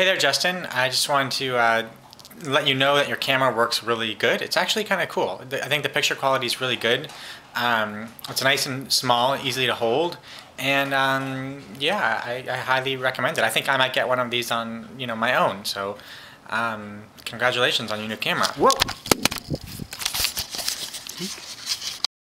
Hey there, Justin. I just wanted to uh, let you know that your camera works really good. It's actually kind of cool. I think the picture quality is really good. Um, it's nice and small, easy to hold, and um, yeah, I, I, highly recommend it. I think I might get one of these on you know my own. So, um, congratulations on your new camera. Whoa.